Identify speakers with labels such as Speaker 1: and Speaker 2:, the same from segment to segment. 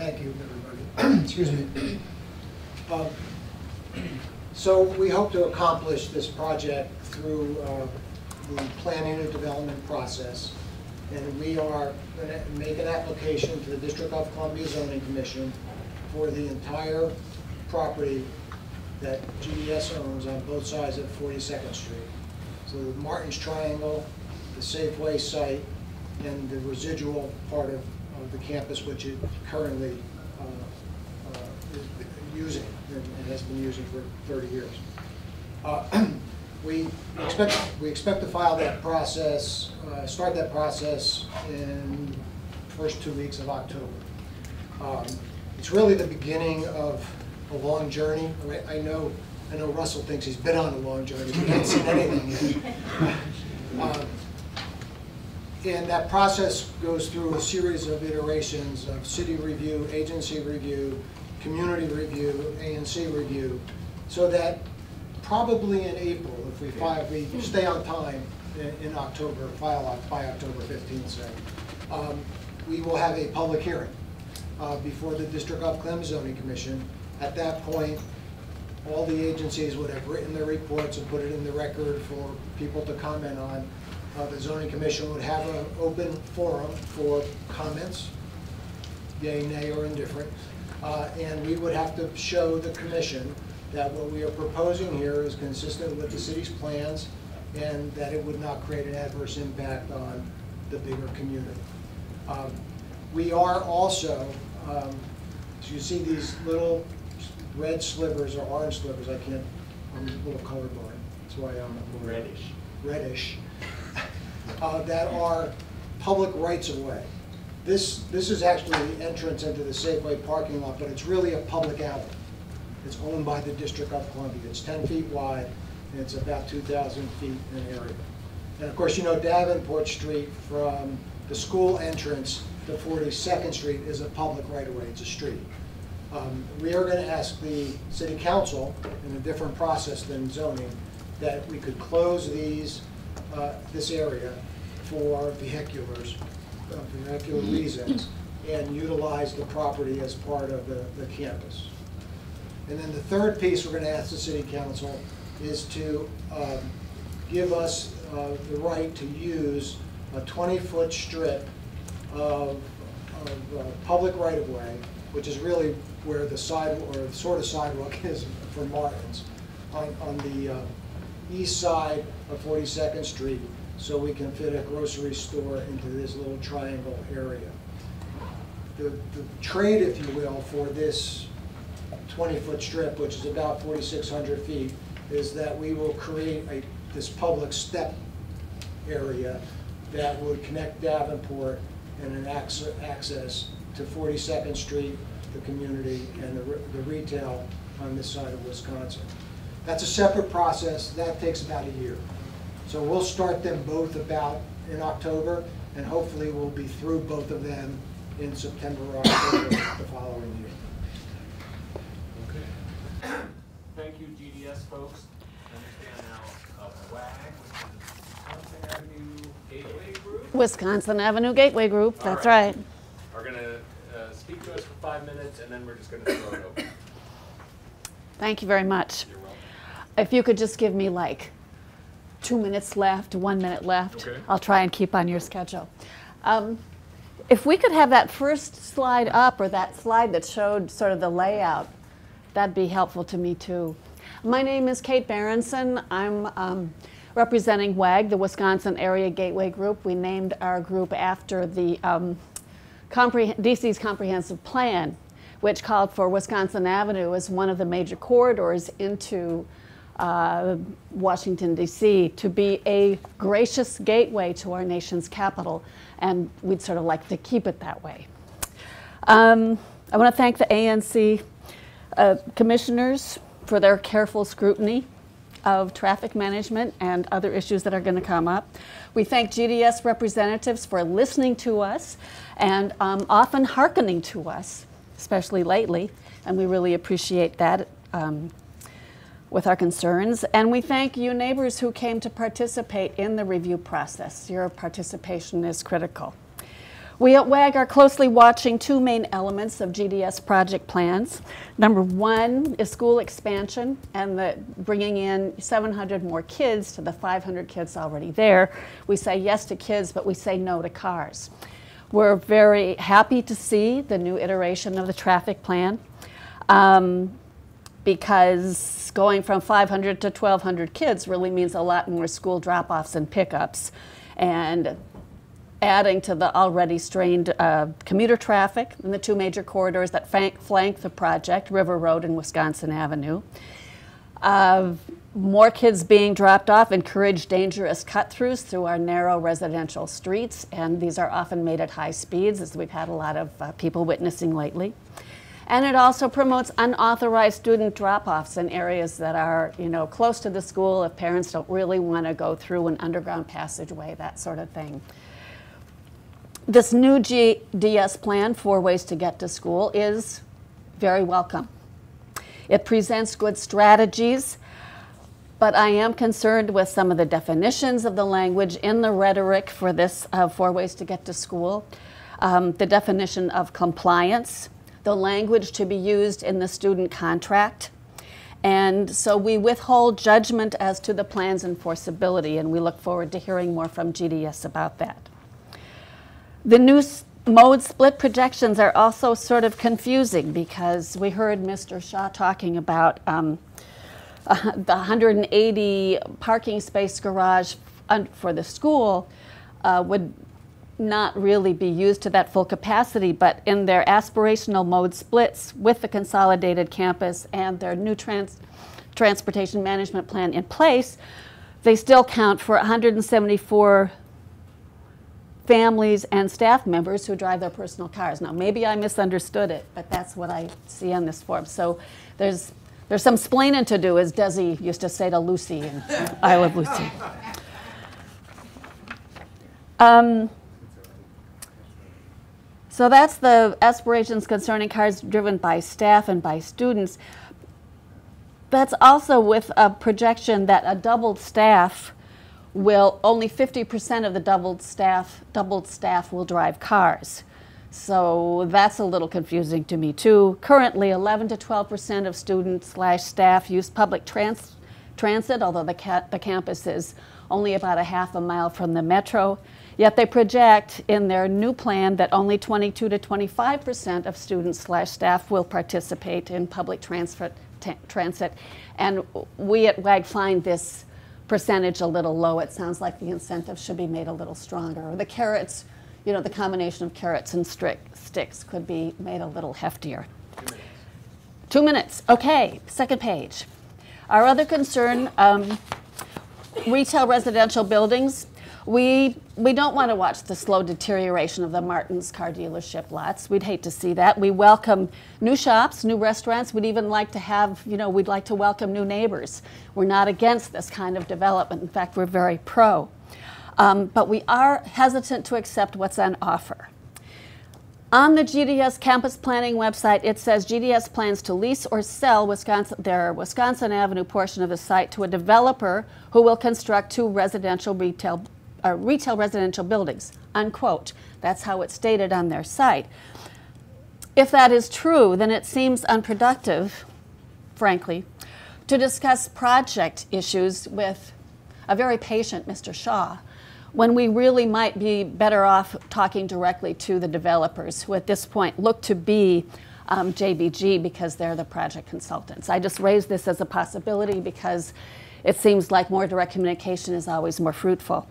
Speaker 1: Thank you, everybody. Excuse me. Um, So we hope to accomplish this project through uh, the planning and development process. And we are going to make an application to the District of Columbia Zoning Commission for the entire property that GDS owns on both sides of 42nd Street. So the Martin's Triangle, the Safeway site, and the residual part of, of the campus, which it currently uh, uh, is using, and has been using for 30 years. Uh, We expect, we expect to file that process, uh, start that process in first two weeks of October. Um, It's really the beginning of a long journey. I I know, I know Russell thinks he's been on a long journey, he hasn't seen anything yet. And that process goes through a series of iterations of city review, agency review, community review, ANC review, so that probably in April, if we file, we stay on time in, in October, file by October fifteenth, say, um, we will have a public hearing uh, before the District of Clem Zoning Commission. At that point, all the agencies would have written their reports and put it in the record for people to comment on. Uh, The zoning commission would have an open forum for comments, yay, nay, or indifferent. Uh, And we would have to show the commission that what we are proposing here is consistent with the city's plans and that it would not create an adverse impact on the bigger community. Um, We are also, um, so you see these little red slivers or orange slivers, I can't, I'm a little colorblind, that's why I'm a little
Speaker 2: Reddish.
Speaker 1: reddish, uh, that are public rights-of-way. This, this is actually the entrance into the Safeway parking lot, but it's really a public alley. It's owned by the District of Columbia. It's 10 feet wide, and it's about 2,000 feet in area. And of course, you know Davenport Street from the school entrance to 42nd Street is a public right-of-way, it's a street. Um, We are going to ask the city council, in a different process than zoning, that we could close these, uh, this area for vehiculars, uh, vehicular reasons, and utilize the property as part of the, the campus. And then the third piece we're going to ask the city council is to um, give us uh, the right to use a 20-foot strip of, of uh, public right-of-way, which is really where the side, or sort of sidewalk is for Martins, on, on the uh, east side of 42nd Street, so we can fit a grocery store into this little triangle area. The, the trade, if you will, for this 20-foot strip, which is about 4,600 feet, is that we will create a, this public step area that would connect Davenport and an access, to 42nd Street, the community, and the, the retail on this side of Wisconsin. That's a separate process, that takes about a year. So we'll start them both about in October, and hopefully we'll be through both of them in September or October the following year.
Speaker 2: Okay. Thank you, GDS folks. Understand now, uh, WAG, Wisconsin Avenue Gateway Group,
Speaker 3: Wisconsin Avenue Gateway Group,
Speaker 2: All
Speaker 3: that's
Speaker 2: right.
Speaker 3: right.
Speaker 2: are gonna, uh, speak to us for five minutes, and then we're just gonna throw it open.
Speaker 3: Thank you very much.
Speaker 2: You're welcome.
Speaker 3: If you could just give me like two minutes left, one minute left,
Speaker 2: Okay.
Speaker 3: I'll try and keep on your schedule. Um, If we could have that first slide up, or that slide that showed sort of the layout, that'd be helpful to me too. My name is Kate Berenson. I'm um, representing WAG, the Wisconsin Area Gateway Group. We named our group after the um, compreh- DC's comprehensive plan, which called for Wisconsin Avenue as one of the major corridors into uh, Washington, D.C., to be a gracious gateway to our nation's capital, and we'd sort of like to keep it that way. Um, I want to thank the ANC uh, commissioners for their careful scrutiny of traffic management and other issues that are going to come up. We thank GDS representatives for listening to us and um, often hearkening to us, especially lately, and we really appreciate that. Um, with our concerns, and we thank you neighbors who came to participate in the review process. Your participation is critical. We at WAG are closely watching two main elements of GDS project plans. Number one is school expansion and the bringing in 700 more kids to the 500 kids already there. We say yes to kids, but we say no to cars. We're very happy to see the new iteration of the traffic plan um, because going from 500 to 1,200 kids really means a lot more school drop-offs and pickups. And adding to the already strained uh, commuter traffic in the two major corridors that flank, the project, River Road and Wisconsin Avenue. Uh, more kids being dropped off encourage dangerous cut-throughs through our narrow residential streets, and these are often made at high speeds, as we've had a lot of uh, people witnessing lately. And it also promotes unauthorized student drop-offs in areas that are, you know, close to the school if parents don't really want to go through an underground passageway, that sort of thing. This new GDS plan, Four Ways to Get to School, is very welcome. It presents good strategies, but I am concerned with some of the definitions of the language in the rhetoric for this uh, Four Ways to Get to School. Um, the definition of compliance, the language to be used in the student contract. And so we withhold judgment as to the plan's enforceability, and we look forward to hearing more from GDS about that. The new mode split projections are also sort of confusing because we heard Mr. Shaw talking about um, uh, the 180 parking space garage for the school uh, would not really be used to that full capacity, but in their aspirational mode splits with the consolidated campus and their new trans transportation management plan in place, they still count for 174 families and staff members who drive their personal cars. Now, maybe I misunderstood it, but that's what I see on this form. So there's, there's some splaining to do, as Desi used to say to Lucy in I Love Lucy. Um, so that's the aspirations concerning cars driven by staff and by students. That's also with a projection that a doubled staff will only 50% of the doubled staff doubled staff will drive cars. So that's a little confusing to me too. Currently, 11 to 12% of students slash staff use public trans transit, although the, ca the campus is only about a half a mile from the metro. Yet they project in their new plan that only 22 to 25% of students slash staff will participate in public transit. And we at WAG find this percentage a little low, it sounds like the incentive should be made a little stronger. The carrots, you know, the combination of carrots and sticks could be made a little heftier. Two minutes. Two minutes. Okay, second page. Our other concern, um, retail residential buildings. We, we don't want to watch the slow deterioration of the Martin's car dealership lots. We'd hate to see that. We welcome new shops, new restaurants. We'd even like to have, you know, we'd like to welcome new neighbors. We're not against this kind of development. In fact, we're very pro. Um, but we are hesitant to accept what's on offer. On the GDS campus planning website, it says GDS plans to lease or sell Wisconsin, their Wisconsin Avenue portion of the site to a developer who will construct two residential retail uh, retail residential buildings, unquote. That's how it's stated on their site. If that is true, then it seems unproductive, frankly, to discuss project issues with a very patient Mr. Shaw when we really might be better off talking directly to the developers who at this point look to be um, JBG because they're the project consultants. I just raise this as a possibility because it seems like more direct communication is always more fruitful.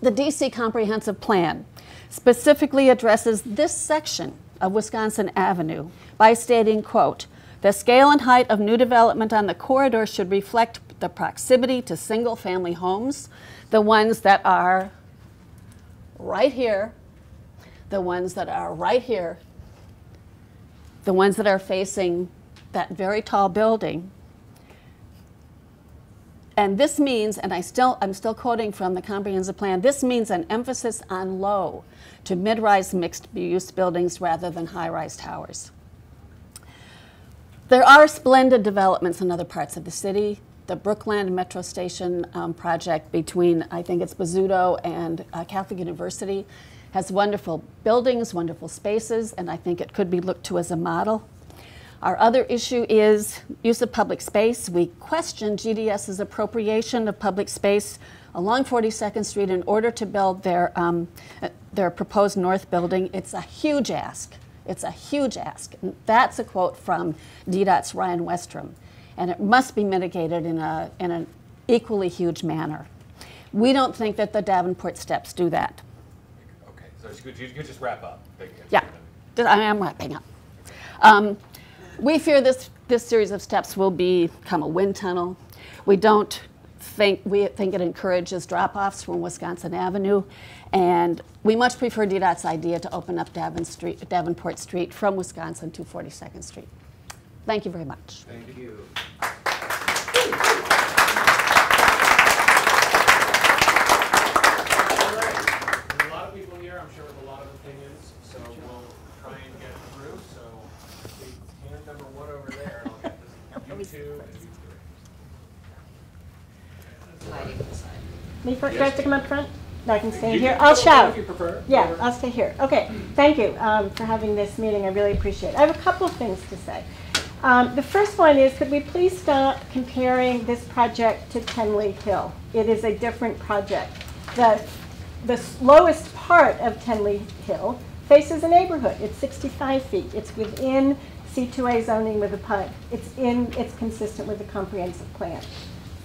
Speaker 3: The DC Comprehensive Plan specifically addresses this section of Wisconsin Avenue by stating, quote, the scale and height of new development on the corridor should reflect the proximity to single family homes, the ones that are right here, the ones that are right here, the ones that are facing that very tall building, and this means, and I still, I'm still quoting from the comprehensive plan, this means an emphasis on low to mid-rise mixed-use buildings rather than high-rise towers. There are splendid developments in other parts of the city. The Brookland Metro Station um, project between, I think it's Bozzuto and uh, Catholic University, has wonderful buildings, wonderful spaces, and I think it could be looked to as a model. Our other issue is use of public space. We question GDS's appropriation of public space along 42nd Street in order to build their, um, uh, their proposed north building. It's a huge ask. It's a huge ask. And that's a quote from DDOT's Ryan Westrom. And it must be mitigated in, a, in an equally huge manner. We don't think that the Davenport steps do that.
Speaker 2: Okay, so you could, just wrap up.
Speaker 3: Yeah, I am wrapping up. Um, we fear this, this series of steps will become a wind tunnel. We don't think, we think it encourages drop-offs from Wisconsin Avenue, and we much prefer DDOT's idea to open up Davin Street, Davenport Street from Wisconsin to 42nd Street. Thank you very much.
Speaker 2: Thank you. All right, there's a lot of people here, I'm sure with a lot of opinions, so we'll try and get through, so take hand number one over there, and I'll get this, you two and you three.
Speaker 4: Me first, do I have to come up front? No, I can stay
Speaker 2: You
Speaker 4: here.
Speaker 2: can
Speaker 4: I'll shout.
Speaker 2: If you prefer.
Speaker 4: Yeah,
Speaker 2: Whatever.
Speaker 4: I'll stay here. Okay, thank you um, for having this meeting. I really appreciate it. I have a couple of things to say. Um, The first one is, could we please stop comparing this project to Tenley Hill? It is a different project. The, the lowest part of Tenley Hill faces a neighborhood. It's 65 feet. It's within C2A zoning with a PUD. It's in, it's consistent with the comprehensive plan.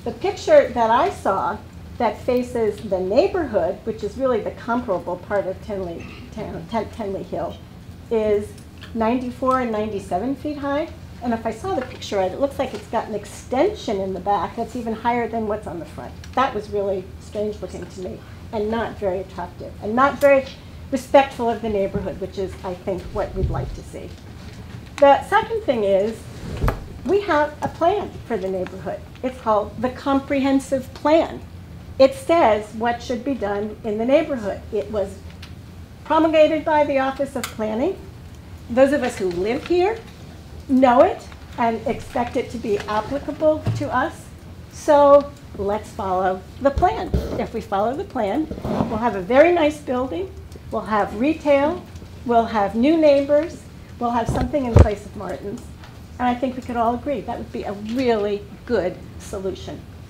Speaker 4: The picture that I saw that faces the neighborhood, which is really the comparable part of Tenley, Tenley Hill, is 94 and 97 feet high. And if I saw the picture it looks like it's got an extension in the back that's even higher than what's on the front. That was really strange looking to me and not very attractive and not very respectful of the neighborhood, which is, I think, what we'd like to see. The second thing is, we have a plan for the neighborhood. It's called the comprehensive plan. It says what should be done in the neighborhood. It was promulgated by the Office of Planning. Those of us who live here know it and expect it to be applicable to us. So let's follow the plan. If we follow the plan, we'll have a very nice building, we'll have retail, we'll have new neighbors, we'll have something in place of Martin's. And I think we could all agree that would be a really good solution.